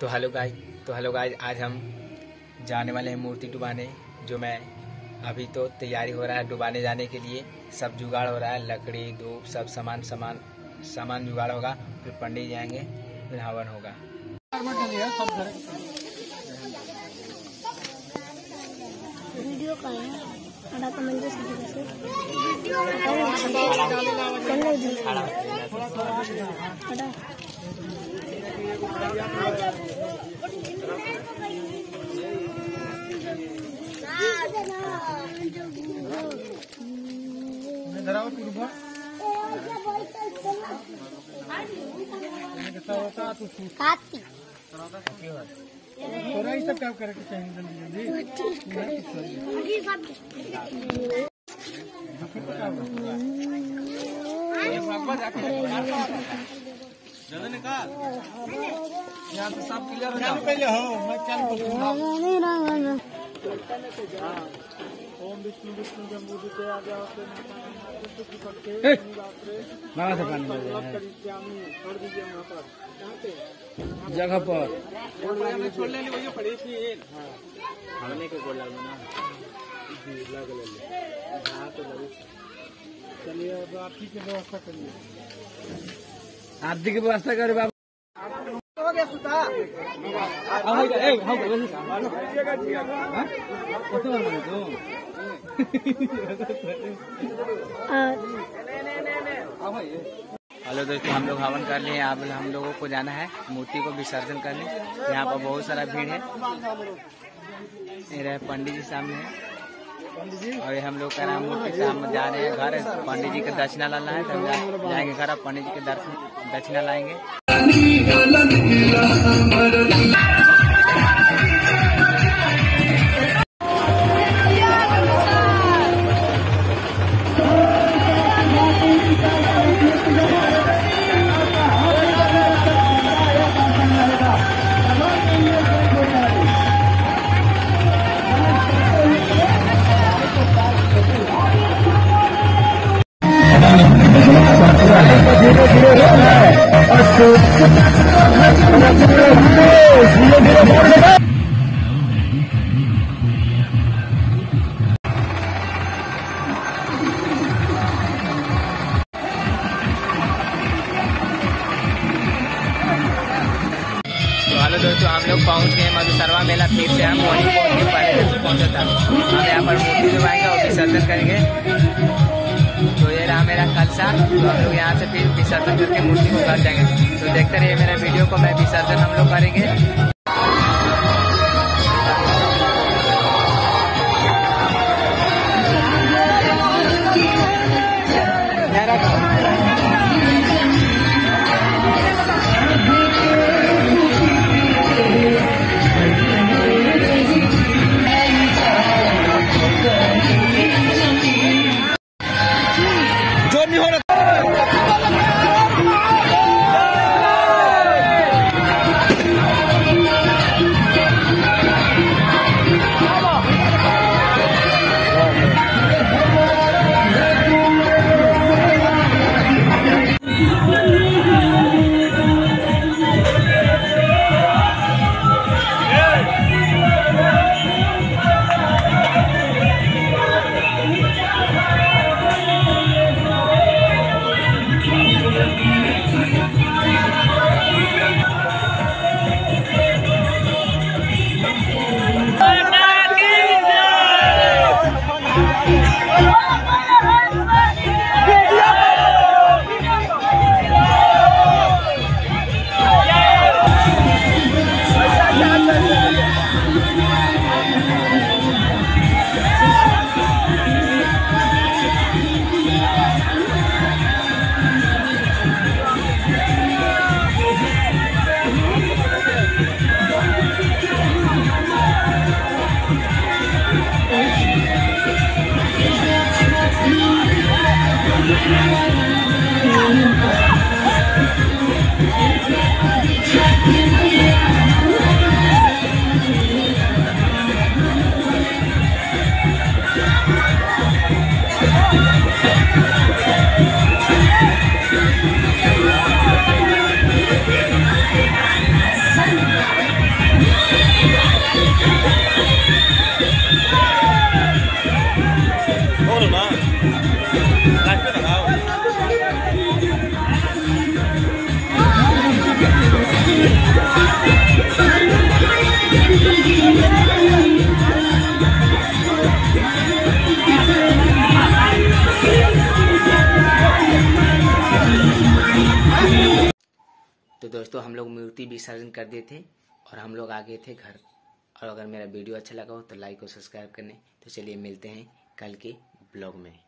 तो hello guys तो hello guys आज हम जाने वाले हैं मूर्ति डुबाने जो मैं अभी तो तैयारी हो रहा है डुबाने जाने के लिए। सब जुगाड़ हो रहा है लकड़ी धूप सब सामान सामान सामान जुगाड़ होगा फिर पंडित जाएँगे फिर हवन होगा। वीडियो का है। का से अड़ा काती थोड़ा ही सब क्या करके चाहिए जल्दी जल्दी यहाँ तो सब क्लियर हो जाए पहले हो मैं क्या ओम विष्णु विष्णु जम्बू जीते आगे आपके से पानी छोड़ दीजिए वहाँ पर जगह पर। छोड़ लेनी वही पड़ी थी हमने के गोल लगना जी लग ले हाँ तो चलिए अब आप ही की व्यवस्था करिए। आरती की व्यवस्था करे बाबू। हो हेलो दोस्तों हम लोग हवन कर लिए। अब हम लोगों को जाना है मूर्ति को विसर्जन करने। यहाँ पर बहुत सारा भीड़ है। पंडित जी सामने। है और ये हम लोग कह रहे हैं मूर्ति से हम जा रहे हैं घर। पंडित जी का दक्षिणा लाना है तो जाएँगे घर। पंडित जी के दर्शन दक्षिणा लाएँगे। तो हेलो दोस्तों हम लोग पहुँच गए मधुसरवा मेला फिर से हम वहीं पहुँच पहले पहुँचा था। हम यहाँ पर मूर्ति डुबाएँगे और विसर्जन करेंगे। रहा तो हम लोग यहाँ से फिर विसर्जन करके मूर्ति को घर जाएँगे। तो देखते रहिए मेरे वीडियो को, मैं विसर्जन हम लोग करेंगे। तो दोस्तों, हम लोग मूर्ति विसर्जन कर दिए थे और हम लोग आ गए थे घर। और अगर मेरा वीडियो अच्छा लगा हो तो लाइक और सब्सक्राइब करने। तो चलिए मिलते हैं कल के ब्लॉग में